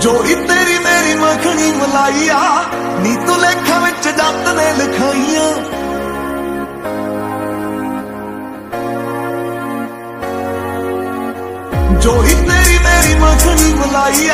ਜੋੜੀ ਤੇਰੀ ਮੇਰੀ ਮੱਖਣੀ ਮਲਾਈਆ ਨੀ ਤੂੰ ਲੇਖਾਂ ਵਿੱਚ ਜੱਟ ਨੇ ਲਿਖਾਈਆਂ ਜੋੜੀ ਤੇਰੀ ਮੇਰੀ ਮੱਖਣੀ ਮਲਾਈਆ